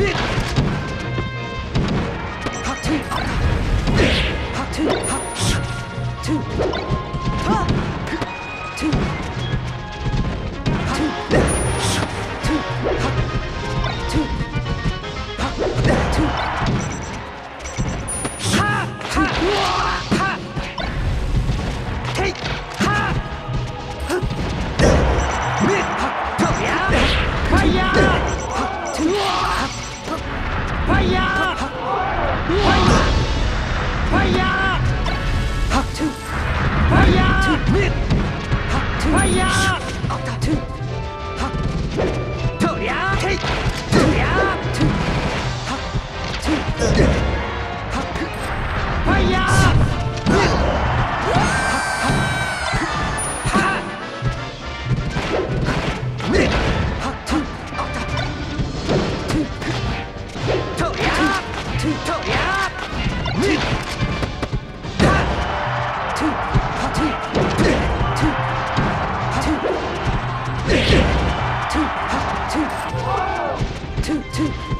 Mid! two, two.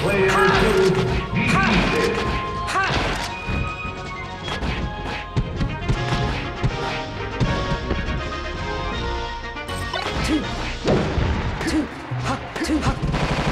Players ー